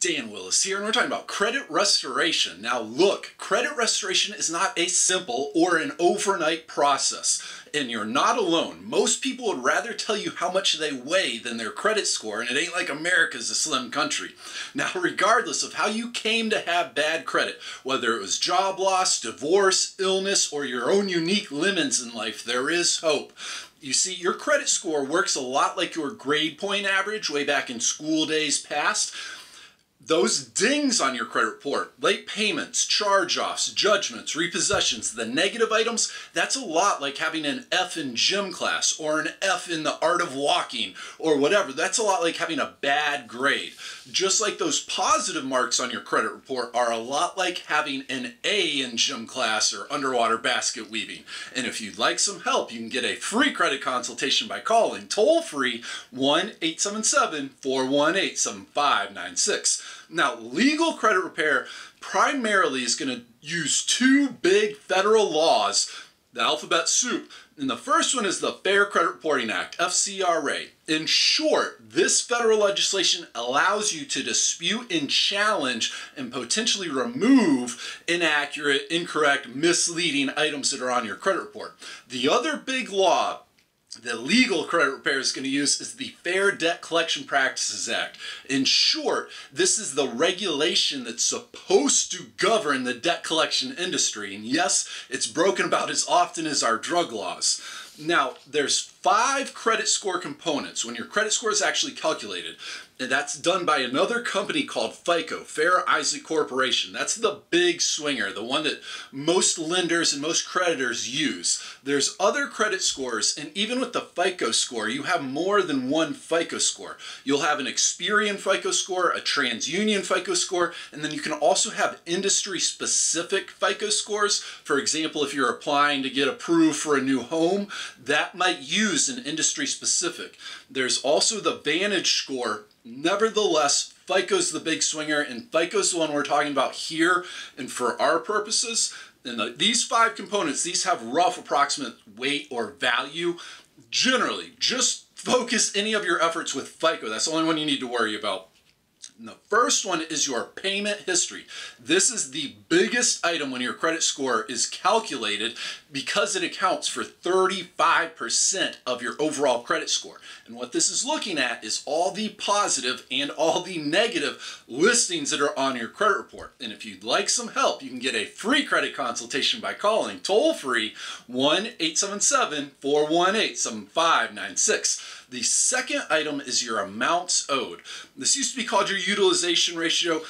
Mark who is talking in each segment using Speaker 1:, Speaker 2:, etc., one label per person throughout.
Speaker 1: Dan Willis here, and we're talking about credit restoration. Now, look, credit restoration is not a simple or an overnight process, and you're not alone. Most people would rather tell you how much they weigh than their credit score, and it ain't like America's a slim country. Now, regardless of how you came to have bad credit, whether it was job loss, divorce, illness, or your own unique lemons in life, there is hope. You see, your credit score works a lot like your grade point average way back in school days past those dings on your credit report, late payments, charge-offs, judgments, repossessions, the negative items, that's a lot like having an F in gym class or an F in the art of walking or whatever. That's a lot like having a bad grade. Just like those positive marks on your credit report are a lot like having an A in gym class or underwater basket weaving. And if you'd like some help, you can get a free credit consultation by calling toll free 1 877 418 7596. Now, legal credit repair primarily is going to use two big federal laws, the alphabet soup. And the first one is the Fair Credit Reporting Act, FCRA. In short, this federal legislation allows you to dispute and challenge and potentially remove inaccurate, incorrect, misleading items that are on your credit report. The other big law the legal credit repair is going to use is the Fair Debt Collection Practices Act. In short, this is the regulation that's supposed to govern the debt collection industry. And yes, it's broken about as often as our drug laws. Now, there's five credit score components when your credit score is actually calculated. And that's done by another company called FICO, Fair Isaac Corporation. That's the big swinger, the one that most lenders and most creditors use. There's other credit scores, and even with the FICO score, you have more than one FICO score. You'll have an Experian FICO score, a TransUnion FICO score, and then you can also have industry-specific FICO scores. For example, if you're applying to get approved for a new home, that might use an industry-specific. There's also the Vantage score Nevertheless, FICO's the big swinger, and FICO's the one we're talking about here. And for our purposes, and the, these five components, these have rough approximate weight or value. Generally, just focus any of your efforts with FICO. That's the only one you need to worry about. And the first one is your payment history. This is the biggest item when your credit score is calculated because it accounts for 35% of your overall credit score. And what this is looking at is all the positive and all the negative listings that are on your credit report. And if you'd like some help, you can get a free credit consultation by calling toll free 1 877 418 7596. The second item is your amounts owed. This used to be called your utilization ratio.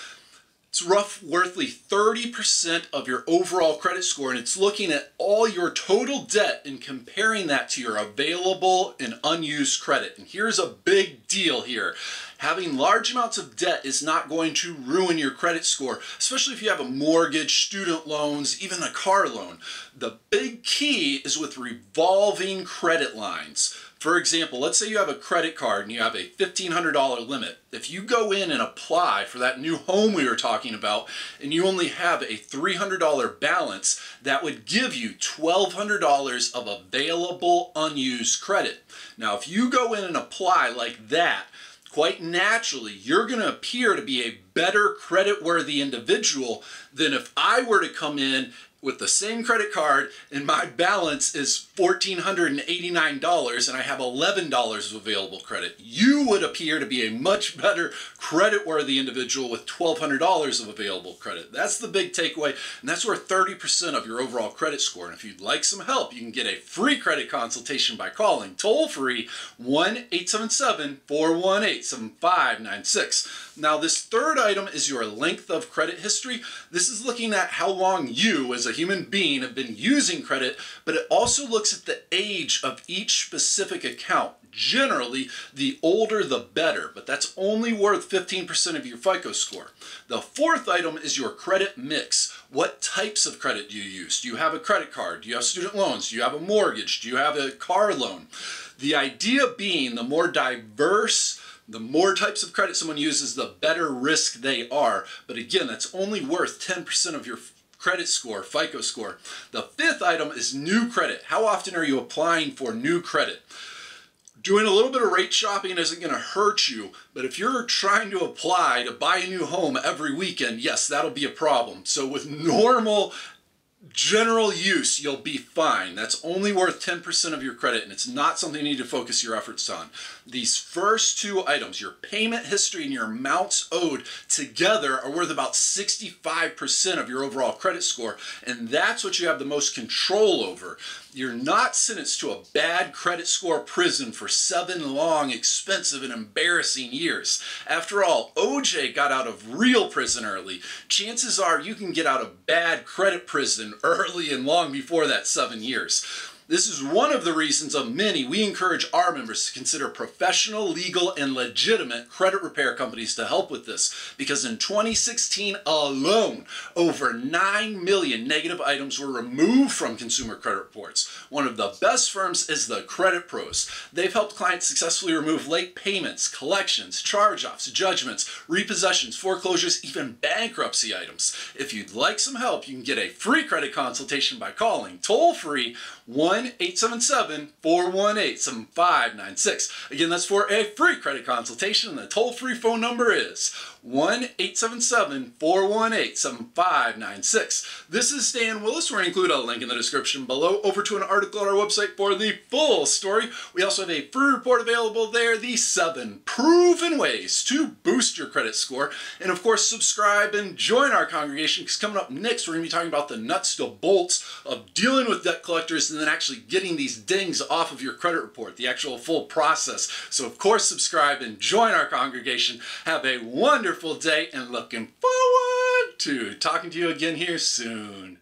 Speaker 1: It's rough roughly 30% of your overall credit score and it's looking at all your total debt and comparing that to your available and unused credit. And here's a big deal here. Having large amounts of debt is not going to ruin your credit score, especially if you have a mortgage, student loans, even a car loan. The big key is with revolving credit lines. For example, let's say you have a credit card and you have a $1,500 limit. If you go in and apply for that new home we were talking about and you only have a $300 balance, that would give you $1,200 of available unused credit. Now, if you go in and apply like that, quite naturally, you're going to appear to be a better credit-worthy individual than if I were to come in with the same credit card and my balance is $1,489 and I have $11 of available credit. You would appear to be a much better credit-worthy individual with $1,200 of available credit. That's the big takeaway and that's worth 30% of your overall credit score. And if you'd like some help, you can get a free credit consultation by calling toll-free 1-877-418-7596. Now this third item is your length of credit history. This is looking at how long you as a human being have been using credit, but it also looks at the age of each specific account. Generally, the older the better, but that's only worth 15% of your FICO score. The fourth item is your credit mix. What types of credit do you use? Do you have a credit card? Do you have student loans? Do you have a mortgage? Do you have a car loan? The idea being the more diverse the more types of credit someone uses, the better risk they are. But again, that's only worth 10% of your credit score, FICO score. The fifth item is new credit. How often are you applying for new credit? Doing a little bit of rate shopping isn't going to hurt you, but if you're trying to apply to buy a new home every weekend, yes, that'll be a problem. So with normal general use, you'll be fine. That's only worth 10% of your credit, and it's not something you need to focus your efforts on. These first two items, your payment history and your amounts owed together are worth about 65% of your overall credit score, and that's what you have the most control over. You're not sentenced to a bad credit score prison for seven long, expensive, and embarrassing years. After all, OJ got out of real prison early. Chances are you can get out of bad credit prison early and long before that seven years. This is one of the reasons of many we encourage our members to consider professional, legal, and legitimate credit repair companies to help with this because in 2016 alone, over 9 million negative items were removed from consumer credit reports. One of the best firms is the Credit Pros. They've helped clients successfully remove late payments, collections, charge-offs, judgments, repossessions, foreclosures, even bankruptcy items. If you'd like some help, you can get a free credit consultation by calling toll-free 1 1-877-418-7596. Again, that's for a free credit consultation. And the toll-free phone number is 1-877-418-7596. This is Dan Willis. We're going to include a link in the description below over to an article on our website for the full story. We also have a free report available there, the seven proven ways to boost your credit score. And of course, subscribe and join our congregation because coming up next, we're going to be talking about the nuts to bolts of dealing with debt collectors and then actually getting these dings off of your credit report, the actual full process. So of course, subscribe and join our congregation. Have a wonderful day and looking forward to talking to you again here soon.